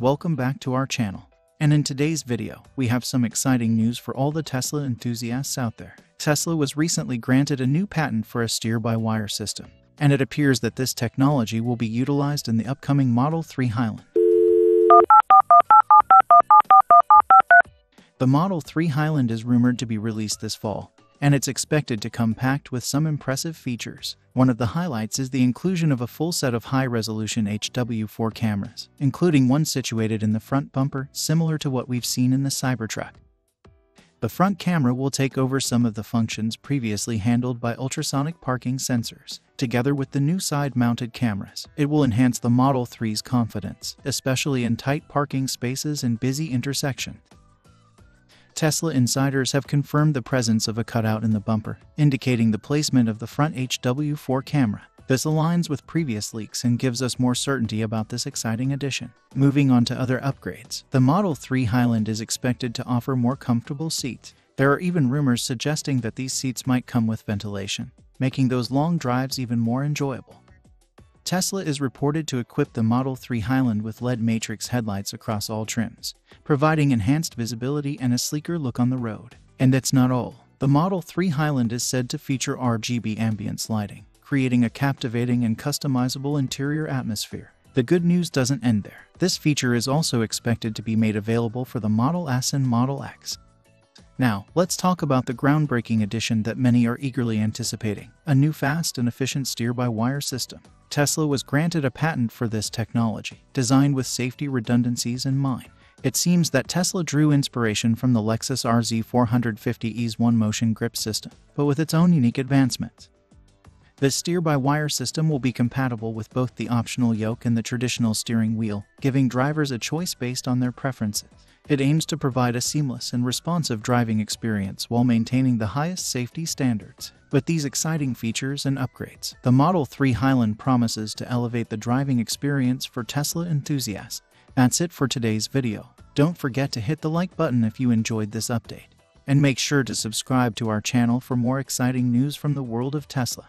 welcome back to our channel. And in today's video, we have some exciting news for all the Tesla enthusiasts out there. Tesla was recently granted a new patent for a steer-by-wire system, and it appears that this technology will be utilized in the upcoming Model 3 Highland. The Model 3 Highland is rumored to be released this fall, and it's expected to come packed with some impressive features. One of the highlights is the inclusion of a full set of high-resolution HW4 cameras, including one situated in the front bumper, similar to what we've seen in the Cybertruck. The front camera will take over some of the functions previously handled by ultrasonic parking sensors. Together with the new side-mounted cameras, it will enhance the Model 3's confidence, especially in tight parking spaces and busy intersections. Tesla insiders have confirmed the presence of a cutout in the bumper, indicating the placement of the front HW4 camera. This aligns with previous leaks and gives us more certainty about this exciting addition. Moving on to other upgrades, the Model 3 Highland is expected to offer more comfortable seats. There are even rumors suggesting that these seats might come with ventilation, making those long drives even more enjoyable. Tesla is reported to equip the Model 3 Highland with LED matrix headlights across all trims, providing enhanced visibility and a sleeker look on the road. And that's not all. The Model 3 Highland is said to feature RGB ambience lighting, creating a captivating and customizable interior atmosphere. The good news doesn't end there. This feature is also expected to be made available for the Model S and Model X. Now, let's talk about the groundbreaking addition that many are eagerly anticipating a new fast and efficient steer by wire system. Tesla was granted a patent for this technology, designed with safety redundancies in mind. It seems that Tesla drew inspiration from the Lexus RZ450e's One Motion grip system, but with its own unique advancements. The steer-by-wire system will be compatible with both the optional yoke and the traditional steering wheel, giving drivers a choice based on their preferences. It aims to provide a seamless and responsive driving experience while maintaining the highest safety standards. With these exciting features and upgrades, the Model 3 Highland promises to elevate the driving experience for Tesla enthusiasts. That's it for today's video. Don't forget to hit the like button if you enjoyed this update. And make sure to subscribe to our channel for more exciting news from the world of Tesla.